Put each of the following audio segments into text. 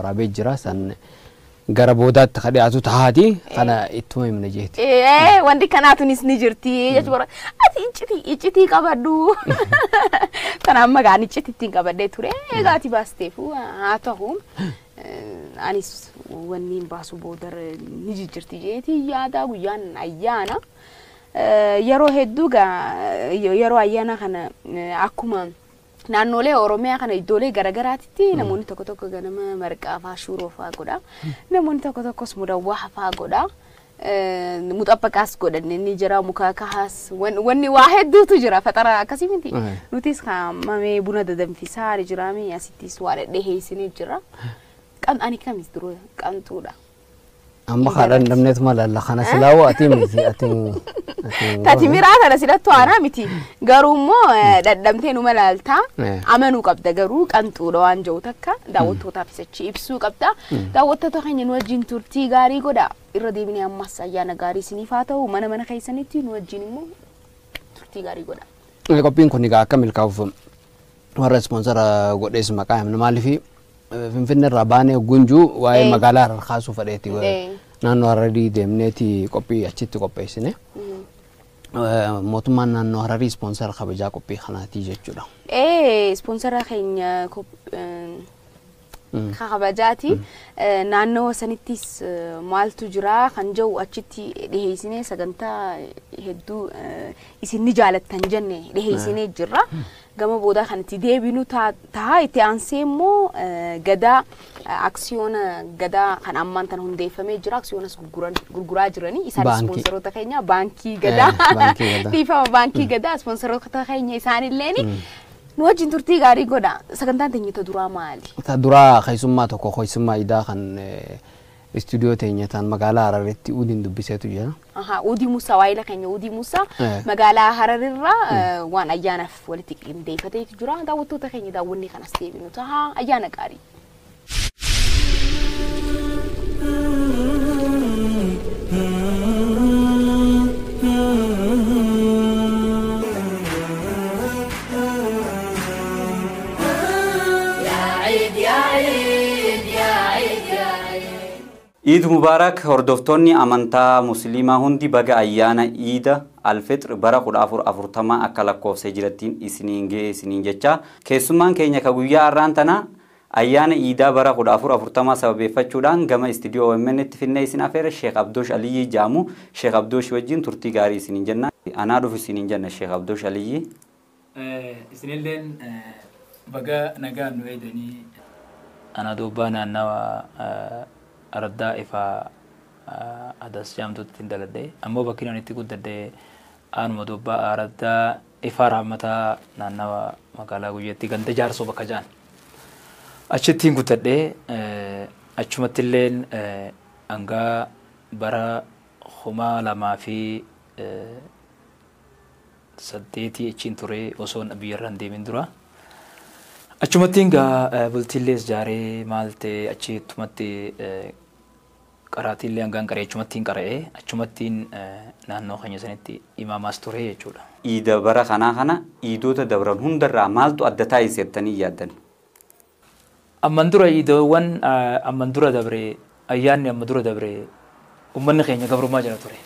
waraabee jira san gara boodaatti ka dhiyaatu tahaati kana ittuma himna jeeti. Ee, wanti kanaatunis ni jirti jechuudha. Ati iccitii iccitii qabadhu. Kana amma gaan iccitii ittiin qabadhee ture. Egaa ati baasteefu haa ta'u. eh, Anis wanni hin baasu boodar ni jijjirti jeeti yaada guyyaan ayyaana. Eh, Yeroo hedduu yeroo ayyaana kana eh, akkuma naannolee Oromiyaa kana iddoolee garaagaraatitti namoonni tokko tokko ganama marqaa faa shuuroo faa godha. Namoonni tokko tokkos mudawwaa faa godha. Eh, Muxabbaqaas godhanne ni jira muka kahaas wan- wanni waa hedduutu jira faxara akkasii miti. Mm. Nutis kaamamee buna dadamfisaa ni jiraami asittis waa dhedheheessinee jira. Qan ani kamis dura qantuudha. Amma haadhaan dhabneetu malalla kana silaawoo ati miti ati Tati miraa kana sidhattu aanaa miti. Garuu immoo eh, dadhabtee numa laaltaa. Eh. Amanuu qabda garuu qanxuudha waan jiru takka daawwattootaaf isachi ibsuu qabda. Daawwattoota keenya nu wajjin turtii gaarii godha. Irra deebinee ammas ayyaana gaarii isiniif haa ta'u mana mana keessanitti nu wajjin immoo turtii gaarii godha. qophiin kun egaa akka milkaa'uuf warra ispoonsara godhees maqaa himna maaliif finfinne irraa baanee gunjuu waa'ee Eh. magaalaa irraa kaasuu fedheeti Eh. naannoo Hararii deemneeti qophii achitti qopheessine mootummaan naannoo Hararii ispoonsara kabajaa qophii kanaati jechuudha. Ee ispoonsara keenya eh, Mm. kabajaati. Eh, Naannoo sanittis eh, maaltu jira kan jiru achitti dhiheessinee sagantaa hedduu eh, isin ni jaalattan jenne dhiheessinee jirra. Gama boodaa kan itti deebinu taa- itti aansee immoo eh, gadaa eh, aksiyoona gadaa kan ammaan tana hundeeffamee jira aksiyoonas gurguraa jiranii isaan ispoonsaroota keenya baankii gadaa dhiifama baankii gadaa ispoonsaroota keenya isaanilleeni nu wajjin turtii gaarii godha sagantaan teenya ta duraa maali? Ta duraa keessummaa tokko keessummaa idaa kan istuudiyoo teenya tan magaalaa Hararitti udiin dubbiseetu jira. Ahaa, Uudii Musaa waayila keenya Uudii Musaa Eh. magaalaa Hararirraa eh, waan ayyaanaaf walitti qindeeffateetu jira daawwattoota keenya daawwannee kanas deebinu tahaa ayyaana gaarii. Iid Mubaarak hordoftoonni amantaa Musliimaa hundi baga ayyaana Iida Alfixir bara kudha afur afurtamaa akka lakkoofsa jirattiin isiniin ga'e isiniin jecha keessummaan keenya ka guyyaa har'aan tana ayyaana Iidaa bara kudha afur afurtamaa sababeeffachuudhaan gama istiidiyoo OMN itti finnee isin afeera Sheek Abdoosh Aliyyii jaamu. Sheek Abdoosh wajjin turtii gaarii isiniin jenna. Anaa dhufu isiniin jenna Sheek Abdoosh Aliyyii. isinilleen baga nagaan nu eedanii ana dubbaa naannawa ardaa ifaa adas jaamtutti daladhe ammoo bakki itti guddadhe aanuma dubbaa ardaa ifaa raammataa naannawa magaalaa guyyaatti ganda jaarsoo bakka jaan achittiin guddadhe achumatti illeen hangaa bara kuma lamaa fi saddeetii achiin ture osoon biyyarra hin deemin dura. Achumattiin gaa bultiillees jaaree maal ta'e achitumatti qaraatiillee hangaan qaree achumattiin qara'ee achumattiin naannoo keenya sanitti imaamaas ture jechuudha. Iida bara kanaa kana iidota dabran hundarraa maaltu adda taa'is jettanii yaaddan? Amman dura iidoowwan amman dura dabre ayyaanni amma dura dabre ummanni keenya gabrummaa jala ture.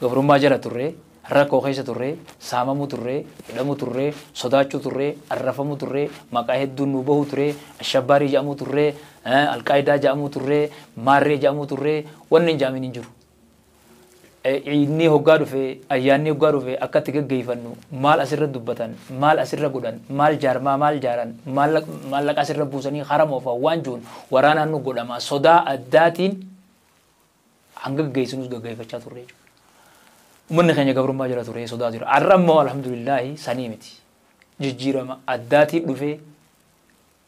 Gabrummaa jala turre rakkoo keessa turre saamamuu turre hidhamuu turre sodaachuu turre arrafamuu turre maqaa hedduun nu bahuu ture ashabbaarii jedhamuu turre alqaayidaa jedhamuu turre maarree jedhamuu turre wanni hin jaamin hin jiru. Inni hoggaa dhufe ayyaanni hoggaa dhufe akka itti gaggeeffannu maal asirra dubbatan maal asirra godhan maal jaarmaa maal jaaran maallaqa asirra buusanii haramoofaa waan jiruun waraanaan nu godhama sodaa addaatiin hanga gaggeessinus gaggeeffachaa turre jechuudha. Uummanni keenya gabrummaa jala ture sodaa jira. Har'a immoo alhamdulillahi sanii miti. Jijjiirama addaatiin dhufee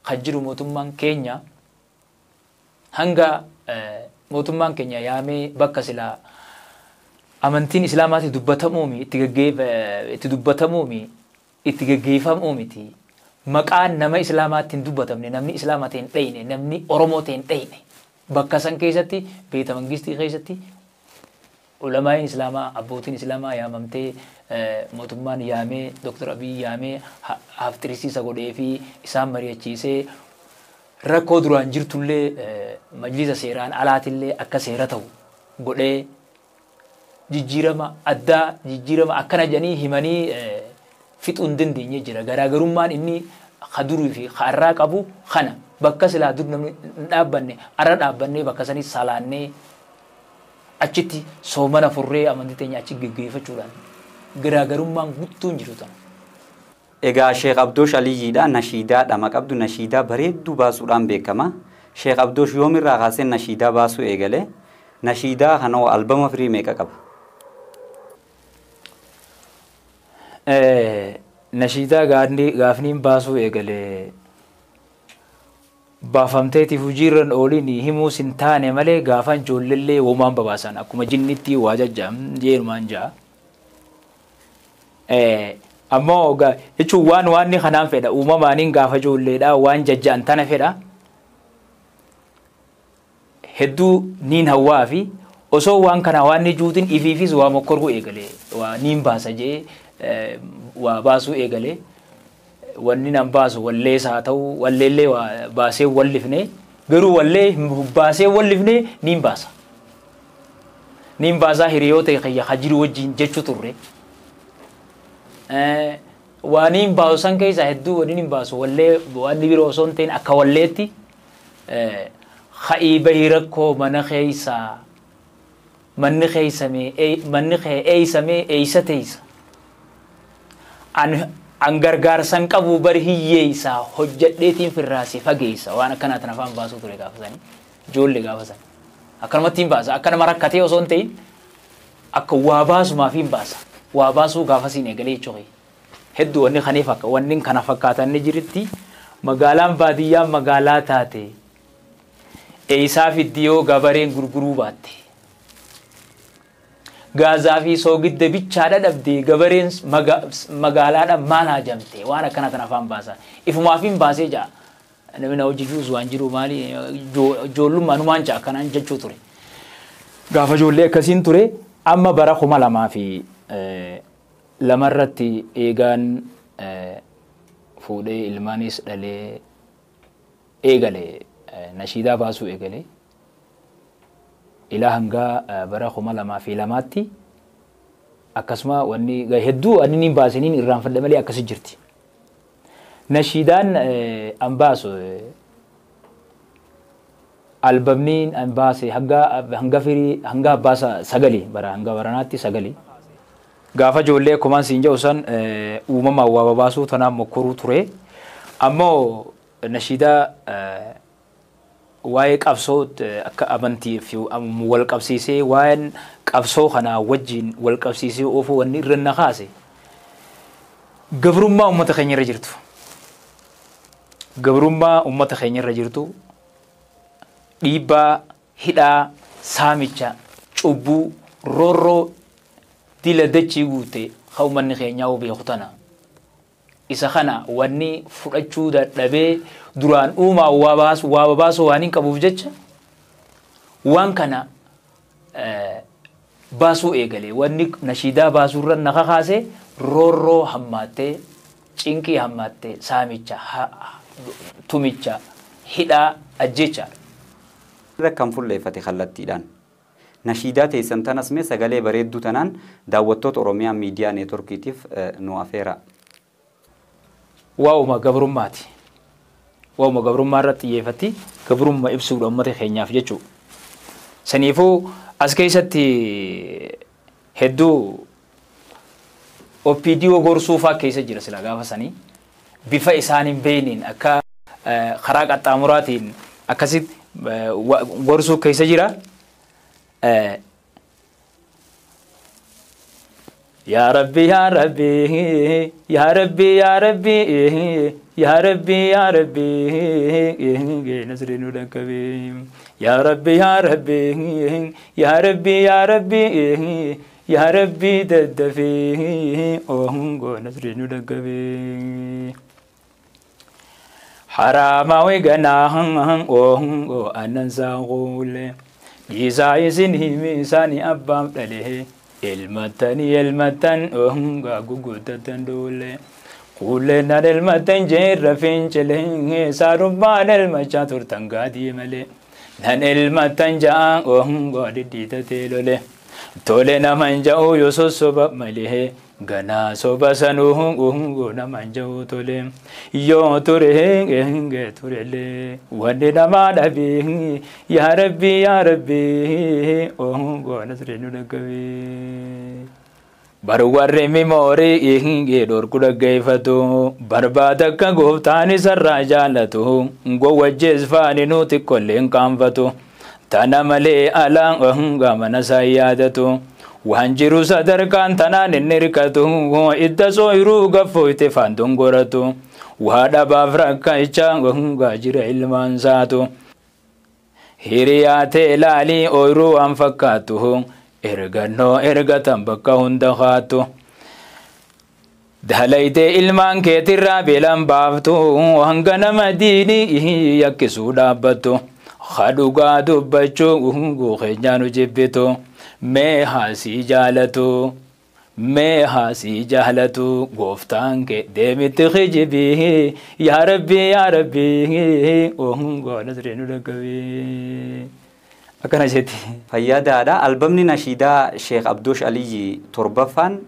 kan jiru mootummaan keenya hanga mootummaan keenya yaamee bakka silaa amantiin islaamaatti dubbatamuumi itti dubbatamuumi itti gaggeeffamuu miti. Maqaan nama islaamaatti hin dubbatamne namni islaamaa ta'e hin dhayne namni oromoo ta'e hin dhayne bakka san keessatti beeta mangistii keessatti ulamaa'in islaamaa abbootiin islaamaa yaamamtee mootummaan yaamee doktor abiy yaamee hafxirisiisa godhee fi isaan mari'achiisee rakkoo duraan jirtullee majlisa seeraan alaatillee akka seera ta'u godhee jijjiirama addaa jijjiirama akkana jedhanii himanii fixuu hin dandeenye jira. Garaagarummaan inni ka durii fi ka irraa qabu kana bakka silaa dur namni hin dhaabbanne arra dhaabbannee bakka sanii salaannee achitti soomana furree amantii teenya achi geggeeffachuudhaan garaagarummaan guutuun jiru tana. Egaa Sheek Abdoosh Aliyyiidha nashiidaa dhama qabdu nashiidaa bareedduu baasuudhaan beekama. Sheek Abdoosh yoomirraa kaasee nashiidaa baasuu eegale. Nashiidaa kanoo albama firii meeqa qaba? Nashiidaa gaafni gaafniin baasuu eegalee baafamteetiif hojiirran ooliin himuus hin taane malee gaafan ijoollellee womaan babaasan akkuma jinnitti waa jajjaam jeenumaan ja'a. Ammoo jechuun waan waanni kanaan fedha uumamaaniin gaafa ijoolleedha waan jajja'an tana fedha. Hedduu niin hawwaa fi osoo waan kana waan juutin ifiifis waa mokkoruu eegalee waa niin baasa jee waa baasuu eegalee wanni nan baasu wallees haa ta'u walleellee waa baasee wallifne garuu wallee baasee wallifne niin baasa. Niin baasaa hiriyoota kiyya ka jiru wajjin jechuu turre. Eh, waan hin baasu san keessaa hedduu waan hin baasu wallee waan biroo osoo hin ta'in akka walleetti eh, ka'ii bahii rakkoo mana keessaa manni keeysamee ee- manni kee eeysamee eeysa teeysa an an gargaarsan qabu bari hiyyeeysa hojjadheetiin firraasee fageeysa waan akkanaatiin afaan baasuu ture gaafa sanii ijoollee gaafa sanii akkanumatti hin baasa. Akka nama rakkatee osoo hin ta'in akka waa baasumaaf hin baasa. Waa baasuu gaafa siin eegalee jechuudha hedduu wanni kaniif akka wanni kana fakkaatan ni jiritti. Magaalaan baadiyyaan magaalaa taate eeysaaf iddiyoo gabareen gurguruu baatte gaazaa fi soogidda bichaadha dhabdee gabareen maga- magaalaadha maal haajamte? Waan akkana tan afaan baasa. Ifumaaf hin baasee ja'a. Namni na hojii fiusu waan jiru maali? Ijoo- ijoollummaa numaan ja'a akkanaan jechuu ture. Gaafa ijoollee akkasiin ture amma bara kuma lamaa fi eh, lamarratti eegaan eh, fuudhee ilmaanis dhalee eegale. Eh, nashiidaa baasuu eegale ilaa hanga eh, bara kuma lamaa fi lamaatti akkasuma wanni hedduu wanni niin baasiniin irraanfadhe malee akkasi jirti. Nashiidaan eh, an baasu eh, hanga hanga firii hanga abbaasa sagali bara hanga baranaatti sagali. Gaafa ijoollee akkumaan siin jedhu san eh, uumamaan waa babaasuu ture. Ammoo nashiidaa eh, waa'ee qabsoo eh, akka amantii fi am- wal qabsiisee waa'een qabsoo kanaa wajjin wal qabsiisee oofuu wanni irra na kaase gabrummaa uummata keenya irra jirtu. Gabrummaa uummata keenya irra jirtu dhiibbaa, hidhaa, saamicha, cubbuu, roorroo, dila dachii guute kan uummanni keenyaa beeku tana. isa kana wanni fudhachuu dadhabee duraan uumaa waa baasu waa babaasu waan hin qabuuf jecha waan kana eh, baasuu eegale wanni nashiidaa baasuurra na kakaase roorroo hammaattee cinqii hammaattee saamicha ha- tumicha hidhaa ajjecha Kan fulleeffate kallattiidhaan. Nashiidaa teessan tanas mee sagalee bareedduu tanaan daawwattoota Oromiyaa miidiyaa neetworkiitiif eh, nu afeera. waa'uma gabrummaati. Waa'uma gabrummaa irratti xiyyeeffatti gabrummaa ibsuudha uummata keenyaaf jechuudha. Saniifuu as keessatti hedduu OPDO gorsuufaa keessa jira sila gaafa sanii bifa isaan hin beekneen akka eh, karaa qaxxaamuraatiin akkasitti eh, gorsuu keessa jira. يا ربي يا ربي يا ربي يا ربي يا ربي يا ربي نصر نورك يا ربي يا ربي يا ربي يا ربي يا ربي تدفي أوه نصر نورك حرام وغناهم أوه أنسى غول جيزا يسني ميساني أبام دليه المتن المتن أهم غاغو تتندول قولنا المتن جير فين جلين ساربان المجاتور تنغادي ملي نان المتن جاء أهم غادي تتلول تولنا من جاء يوسف سبب مليه Ganaa soba sanuu naman ja'u tole. Yoo ture henge turele. Wanni namaa dhabee yaa rabbi yaa rabbi ohungoo nasree nu dhaggabee. Barwarri mimoorii ihingee dhorku dhaggeeffatu barbaada akka gooftaan isarraa jaalatu gowwajjees faani nuti kolleen qaanfatu tana malee alaan ohunga mana isaa yaadatu waan jiru sadarkaan tanaan inni hirkatu idda sooyiruu gaffooyte faan dongoratu waa dhabaaf rakkachaa ohunga jira ilmaan saatu hiriyaatee laalii ooyiruu waan fakkaatu ergannoo ergatan bakka hunda haatu dalaytee ilmaan keetirraa beelan baaftu hanga nama diinii yakkisuu dhaabbattu hadhugaa dubbachuu keenyaa nu jibbitu mee haasii jaalatu mee haasii jaalatu gooftaan kee deemitti kijibii yaa rabbii yaa rabbii ohungoo nasree nu dhaggabee akkana jetti. Fayyadaadha. Albamni nashiidaa Sheekh Abdoosh Aliyyi torbaffaan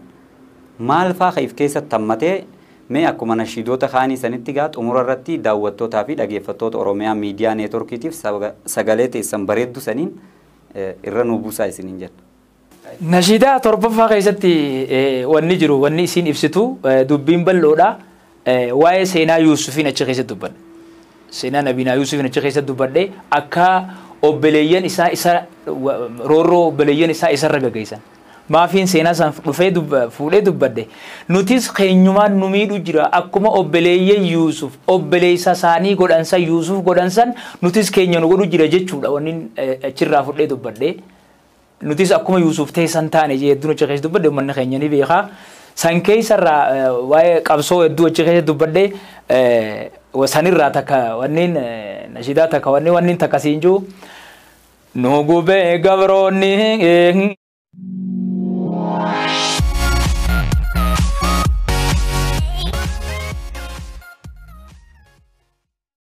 maal faa if keessatti hammatee akkuma nashiidota kaanii sanitti gaa xumura irratti daawwattootaa fi dhaggeeffattoota Oromiyaa miidiyaa neetworkiitiif sagalee teessan bareeddu saniin irra nu buusaa isiniin jedha. Nashiidaa torbaffaa keessatti wanni jiru wanni isiin ibsitu dubbiin bal'oodha. Waa'ee seenaa Yuusufiin achi keessatti dubbadhe. Seenaa Nabinaa Yuusufiin achi keessatti dubbadhe akka obboleeyyan isaa isa roorroo obboleeyyan isaa isarra gaggeessan. Maafiin seenaa dhufee fuudhee dubbadde. Nutis keenyumaan nu miidhu jira akkuma obboleeyyan Yuusuf obboleessa isaanii godhansan Yuusuf godhansan nutis keenya nu godhu jira jechuudha wanni achirraa fuudhee dubbadde. Nutis akkuma Yuusuf teessan taane hedduu achi keessa dubbadde uummanni keenya ni beekaa. San keessarraa waa'ee qabsoo hedduu achi keessa dubbadde sanirraa takka wanniin nashidaa takka wanni wanniin takka siin jiru nu gubee gabroonni you